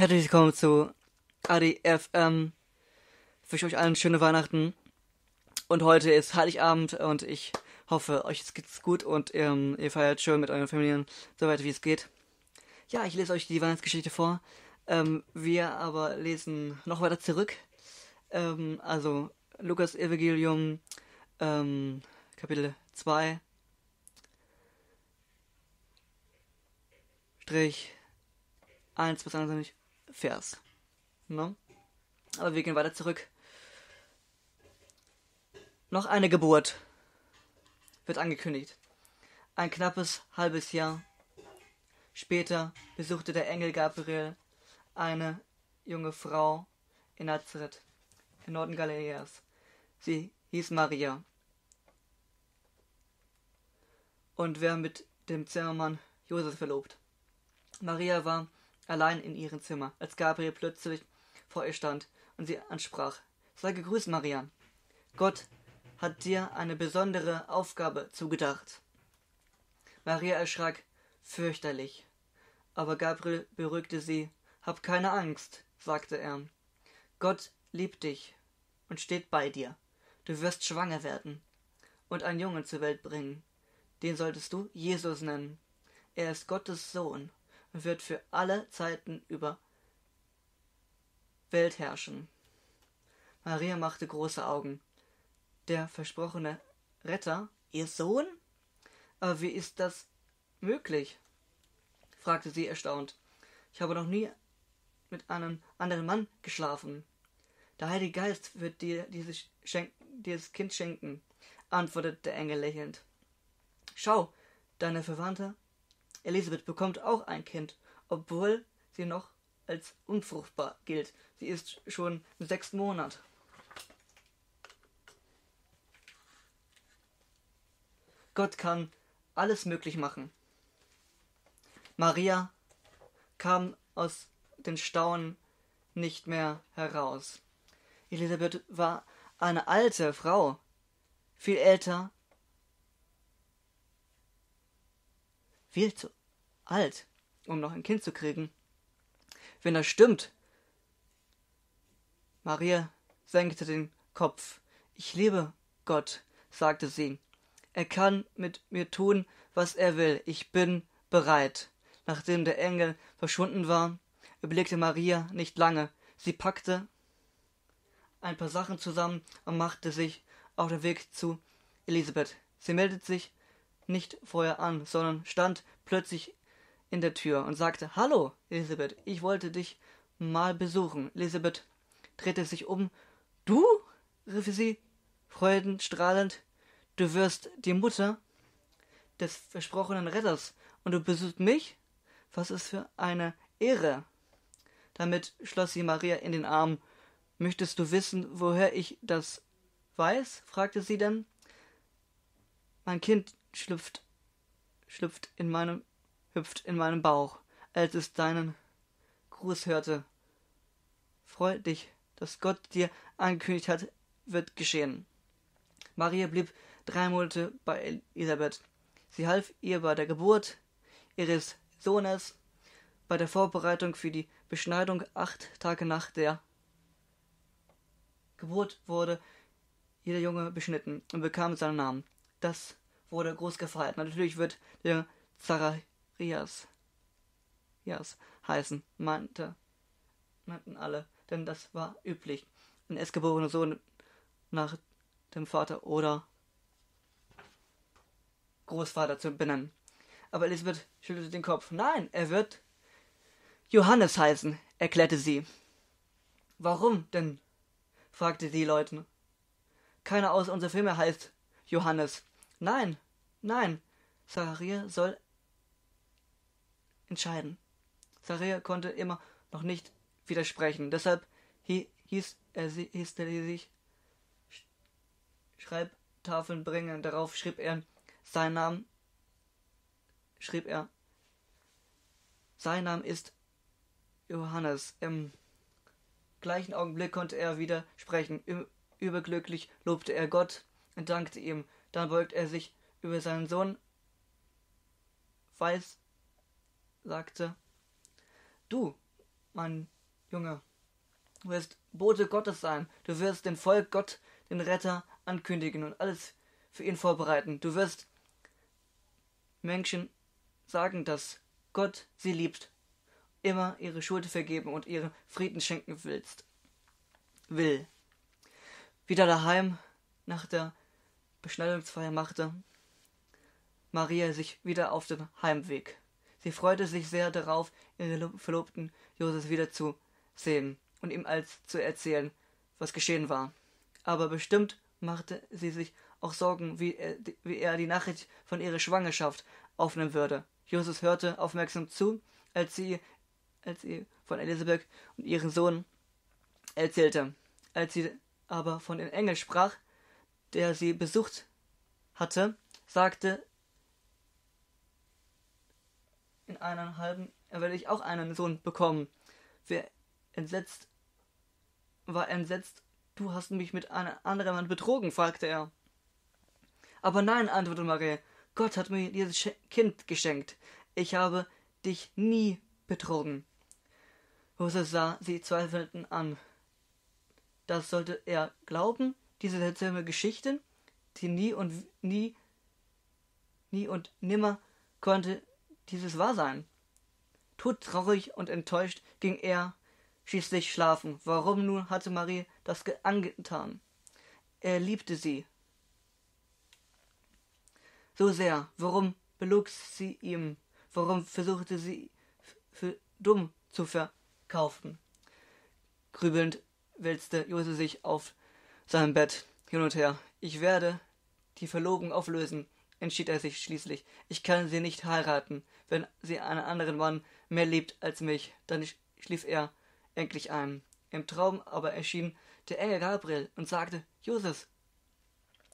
Herzlich willkommen zu ADFM. Ich wünsche euch allen schöne Weihnachten. Und heute ist Heiligabend und ich hoffe, euch geht's gut und ähm, ihr feiert schön mit euren Familien, so weit wie es geht. Ja, ich lese euch die Weihnachtsgeschichte vor. Ähm, wir aber lesen noch weiter zurück. Ähm, also Lukas Evangelium, ähm, Kapitel 2, Strich 1 bis 21 Vers. Ne? Aber wir gehen weiter zurück. Noch eine Geburt wird angekündigt. Ein knappes halbes Jahr später besuchte der Engel Gabriel eine junge Frau in Nazareth, im Norden Galiläas. Sie hieß Maria. Und wer mit dem Zimmermann Josef verlobt. Maria war allein in ihrem Zimmer, als Gabriel plötzlich vor ihr stand und sie ansprach. Sei gegrüßt, Maria. Gott hat dir eine besondere Aufgabe zugedacht. Maria erschrak fürchterlich, aber Gabriel beruhigte sie. Hab keine Angst, sagte er. Gott liebt dich und steht bei dir. Du wirst schwanger werden und einen Jungen zur Welt bringen. Den solltest du Jesus nennen. Er ist Gottes Sohn und wird für alle Zeiten über Welt herrschen. Maria machte große Augen. Der versprochene Retter, ihr Sohn? Aber wie ist das möglich? fragte sie erstaunt. Ich habe noch nie mit einem anderen Mann geschlafen. Der Heilige Geist wird dir dieses, Schenk dieses Kind schenken, antwortete der Engel lächelnd. Schau, deine Verwandte Elisabeth bekommt auch ein Kind, obwohl sie noch als unfruchtbar gilt. Sie ist schon im sechsten Monat. Gott kann alles möglich machen. Maria kam aus den Staunen nicht mehr heraus. Elisabeth war eine alte Frau, viel älter, viel zu alt, um noch ein Kind zu kriegen. Wenn das stimmt. Maria senkte den Kopf. Ich liebe Gott, sagte sie. Er kann mit mir tun, was er will. Ich bin bereit. Nachdem der Engel verschwunden war, überlegte Maria nicht lange. Sie packte ein paar Sachen zusammen und machte sich auf den Weg zu Elisabeth. Sie meldete sich nicht vorher an, sondern stand plötzlich in der Tür und sagte Hallo, Elisabeth, ich wollte dich mal besuchen. Elisabeth drehte sich um. Du? rief sie, freudenstrahlend. Du wirst die Mutter des versprochenen Retters und du besuchst mich? Was ist für eine Ehre. Damit schloss sie Maria in den Arm. Möchtest du wissen, woher ich das weiß? fragte sie dann. Mein Kind schlüpft, schlüpft in meinem, hüpft in meinem Bauch, als es deinen Gruß hörte. Freu dich, dass Gott dir angekündigt hat, wird geschehen. Maria blieb drei Monate bei Elisabeth. Sie half ihr bei der Geburt ihres Sohnes, bei der Vorbereitung für die Beschneidung acht Tage nach der Geburt wurde jeder Junge beschnitten und bekam seinen Namen. Das wurde groß gefeiert. Natürlich wird der Zacharias heißen, meinte, meinten alle, denn das war üblich, ein erstgeborener Sohn nach dem Vater oder Großvater zu benennen. Aber Elisabeth schüttelte den Kopf. Nein, er wird Johannes heißen, erklärte sie. Warum denn? fragte die Leute. Keiner aus unserer Firma heißt Johannes. Nein, nein, Zacharia soll entscheiden. Zacharia konnte immer noch nicht widersprechen. Deshalb hieß er, hieß er sich Schreibtafeln bringen. Darauf schrieb er seinen Namen. Schrieb er. Sein Name ist Johannes. Im gleichen Augenblick konnte er wieder sprechen. Überglücklich lobte er Gott und dankte ihm. Dann beugt er sich über seinen Sohn, weiß, sagte, du, mein Junge, du wirst Bote Gottes sein. Du wirst dem Volk Gott, den Retter, ankündigen und alles für ihn vorbereiten. Du wirst Menschen sagen, dass Gott sie liebt, immer ihre Schuld vergeben und ihren Frieden schenken willst. Will. Wieder daheim nach der Beschneidungsfeier machte Maria sich wieder auf den Heimweg. Sie freute sich sehr darauf, ihren Verlobten Josef wieder zu sehen und ihm als zu erzählen, was geschehen war. Aber bestimmt machte sie sich auch Sorgen, wie er, wie er die Nachricht von ihrer Schwangerschaft aufnehmen würde. Josef hörte aufmerksam zu, als sie, als sie von Elisabeth und ihrem Sohn erzählte. Als sie aber von dem Engel sprach, der sie besucht hatte, sagte in einer halben, werde ich auch einen Sohn bekommen. Wer entsetzt war entsetzt. Du hast mich mit einem anderen Mann betrogen, fragte er. Aber nein, antwortete Maria, Gott hat mir dieses Kind geschenkt. Ich habe dich nie betrogen. Josef sah sie zweifelnd an. Das sollte er glauben, diese seltsame Geschichten, die nie und nie, nie und nimmer konnte dieses wahr sein. Todtraurig und enttäuscht ging er schließlich schlafen. Warum nun hatte Marie das angetan? Er liebte sie, so sehr. Warum belog sie ihm? Warum versuchte sie für dumm zu verkaufen? Grübelnd wälzte Jose sich auf seinem Bett hin und her. Ich werde die Verlobung auflösen, entschied er sich schließlich. Ich kann sie nicht heiraten. Wenn sie einen anderen Mann mehr liebt als mich, dann schlief er endlich ein. Im Traum aber erschien der Engel Gabriel und sagte, Josef,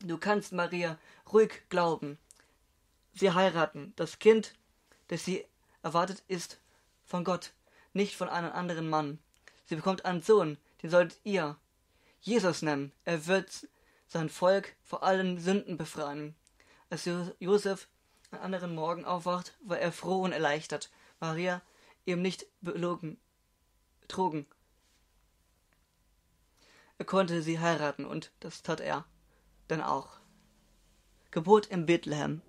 du kannst Maria ruhig glauben sie heiraten. Das Kind, das sie erwartet, ist von Gott, nicht von einem anderen Mann. Sie bekommt einen Sohn, den solltet ihr Jesus nennen. Er wird sein Volk vor allen Sünden befreien. Als Josef einen anderen Morgen aufwacht, war er froh und erleichtert. Maria ihm nicht belogen, betrogen. Er konnte sie heiraten und das tat er dann auch. Geburt in Bethlehem.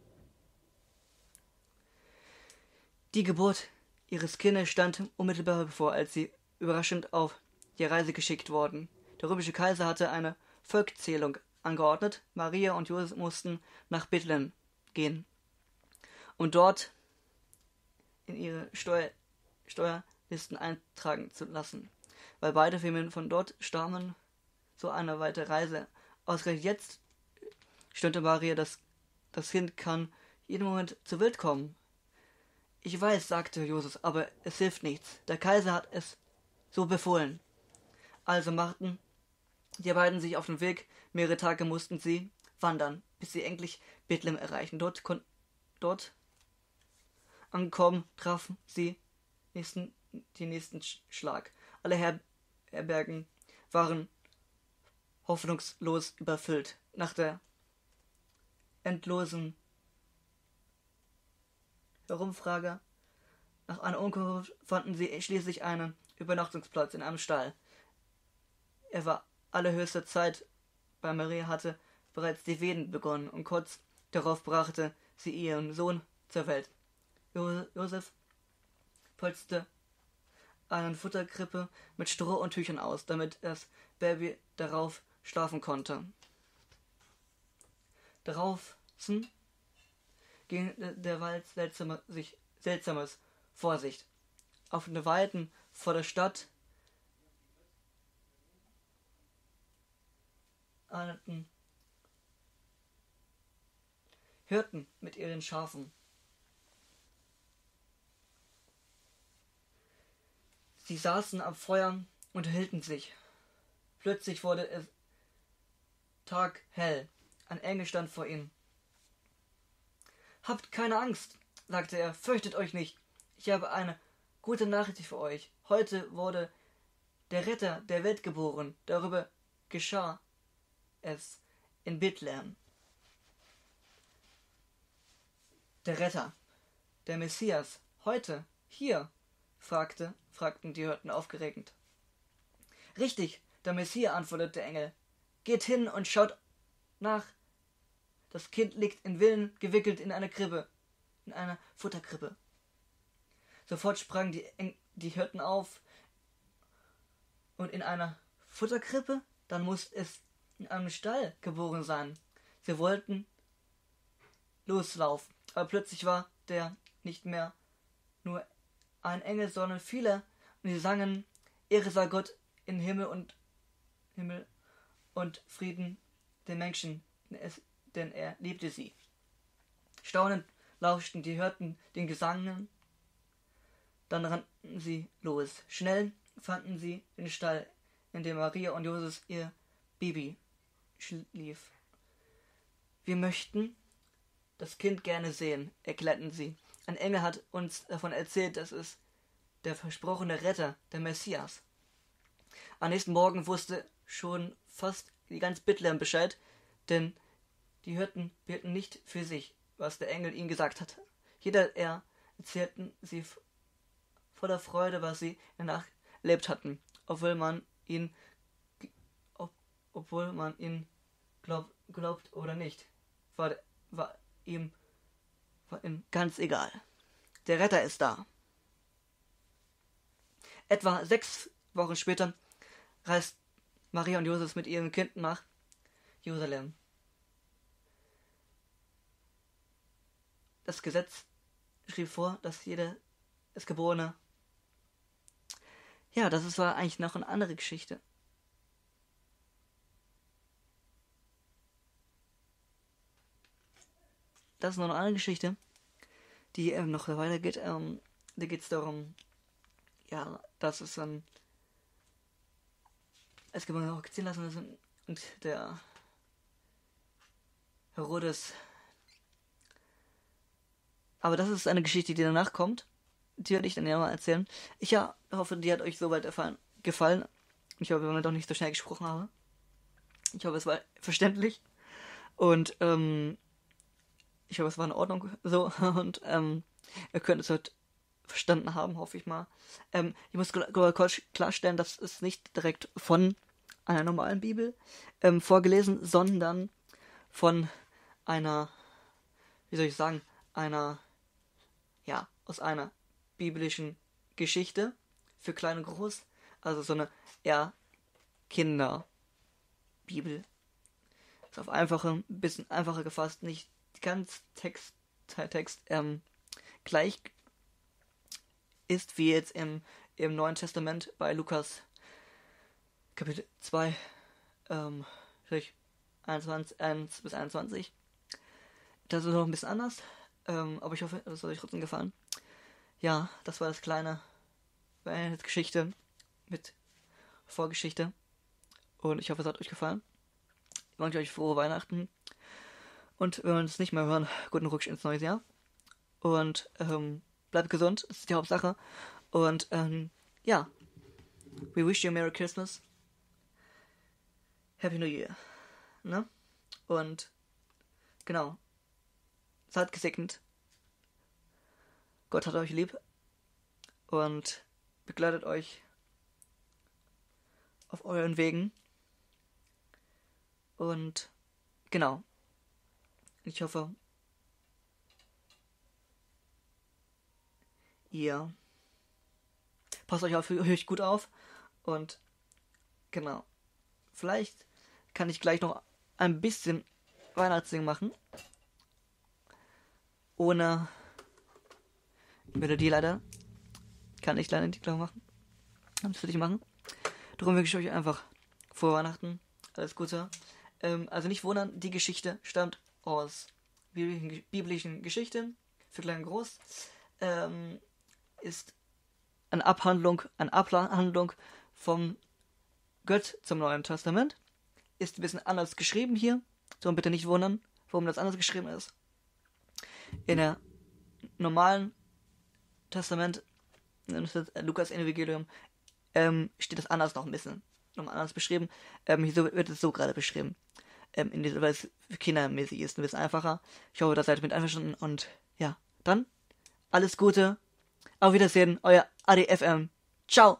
Die Geburt ihres Kindes stand unmittelbar bevor, als sie überraschend auf die Reise geschickt wurden. Der römische Kaiser hatte eine Volkszählung angeordnet. Maria und Josef mussten nach Bethlehem gehen und dort in ihre Steuer, Steuerlisten eintragen zu lassen. Weil beide Familien von dort stammen, so eine weite Reise. Ausgerechnet jetzt stöhnte Maria, dass das Kind kann jeden Moment zur Welt kommen. Ich weiß, sagte Josef, aber es hilft nichts. Der Kaiser hat es so befohlen. Also machten die beiden sich auf den Weg. Mehrere Tage mussten sie wandern, bis sie endlich Bethlehem erreichen. Dort, dort angekommen, trafen sie nächsten, den nächsten Schlag. Alle Her Herbergen waren hoffnungslos überfüllt. Nach der endlosen Herumfrage nach einer Unterkunft fanden sie schließlich einen Übernachtungsplatz in einem Stall. Er war allerhöchste Zeit, weil Maria hatte bereits die Wehen begonnen und kurz darauf brachte sie ihren Sohn zur Welt. Jo Josef polsterte eine Futterkrippe mit Stroh und Tüchern aus, damit das Baby darauf schlafen konnte. Darauf ging derweil seltsame, sich Seltsames. Vorsicht! Auf den Weiden vor der Stadt ahnten Hirten mit ihren Schafen. Sie saßen am Feuer und hielten sich. Plötzlich wurde es Tag hell. Ein Engel stand vor ihnen. Habt keine Angst, sagte er, fürchtet euch nicht. Ich habe eine gute Nachricht für euch. Heute wurde der Retter der Welt geboren. Darüber geschah es in Bethlehem. Der Retter, der Messias, heute, hier, fragte, fragten die Hirten aufgeregt. Richtig, der Messias, antwortete der Engel. Geht hin und schaut nach. Das Kind liegt in Willen gewickelt in einer Krippe, in einer Futterkrippe. Sofort sprangen die, Eng die Hirten auf und in einer Futterkrippe, dann muss es in einem Stall geboren sein. Sie wollten loslaufen, aber plötzlich war der nicht mehr nur ein Engel, sondern viele, und sie sangen, Ehre sei Gott in Himmel und Himmel und Frieden den Menschen, denn er liebte sie. Staunend lauschten die hörten den Gesangen, dann rannten sie los. Schnell fanden sie den Stall, in dem Maria und Josef ihr Baby schlief. Wir möchten das Kind gerne sehen, erklärten sie. Ein Engel hat uns davon erzählt, dass es der versprochene Retter, der Messias. Am nächsten Morgen wusste schon fast die ganz Bethlehem Bescheid, denn die Hirten behielten nicht für sich, was der Engel ihnen gesagt hatte. Jeder er erzählten sie voller Freude, was sie danach erlebt hatten, obwohl man ihn ob, obwohl man ihn glaub, glaubt oder nicht, war, war ihm war ihm ganz egal. Der Retter ist da. Etwa sechs Wochen später reist Maria und Josef mit ihrem Kind nach Jerusalem. Das Gesetz schrieb vor, dass jeder das Geborene. Ja, das war eigentlich noch eine andere Geschichte. Das ist noch eine andere Geschichte, die ähm, noch weitergeht. Ähm, da geht es darum, ja, dass es dann es gibt auch ziehen lassen und der Herodes. Aber das ist eine Geschichte, die danach kommt. Die werde ich dann ja mal erzählen. Ich ja, hoffe, die hat euch soweit gefallen. Ich hoffe, wenn ich doch nicht so schnell gesprochen habe. Ich hoffe, es war verständlich. Und ähm, ich hoffe, es war in Ordnung so. Und ähm, ihr könnt es halt verstanden haben, hoffe ich mal. Ähm, ich muss klarstellen, dass es nicht direkt von einer normalen Bibel ähm, vorgelesen, sondern von einer, wie soll ich sagen, einer, ja, aus einer biblischen Geschichte für klein und groß. Also so eine eher Kinderbibel. Ist auf einfache, ein bisschen einfacher gefasst, nicht ganz Text, Text ähm, gleich ist wie jetzt im, im Neuen Testament bei Lukas Kapitel 2, ähm, 21, 1 bis 21. Das ist noch ein bisschen anders, ähm, aber ich hoffe, das hat euch trotzdem gefallen. Ja, das war das kleine Geschichte mit Vorgeschichte. Und ich hoffe, es hat euch gefallen. Ich wünsche euch frohe Weihnachten. Und wenn wir uns nicht mehr hören, guten Rutsch ins neue Jahr. Und ähm, bleibt gesund, das ist die Hauptsache. Und ähm, ja, we wish you a Merry Christmas. Happy New Year. Ne? Und genau. Seid gesegnet. Gott hat euch lieb und begleitet euch auf euren Wegen. Und genau. Ich hoffe, ihr passt euch auf euch gut auf und genau. Vielleicht kann ich gleich noch ein bisschen Weihnachtsding machen. Ohne Melodie leider. Kann ich leider nicht klar machen. Das will ich machen. Darum wünsche ich euch einfach vor Weihnachten alles Gute. Ähm, also nicht wundern, die Geschichte stammt aus biblischen, biblischen Geschichten, für klein und groß. Ähm, ist eine Abhandlung, eine Abhandlung vom Gott zum Neuen Testament ist ein bisschen anders geschrieben hier. So bitte nicht wundern, warum das anders geschrieben ist. In der normalen Testament, Lukas Evangelium, ähm, steht das anders noch ein bisschen nochmal anders beschrieben. Ähm, hier wird es so gerade beschrieben. Ähm, in dieser, weil es kindermäßig ist, ein bisschen einfacher. Ich hoffe, da seid ihr mit einverstanden und ja, dann alles Gute Auf Wiedersehen, euer ADFM. Ciao.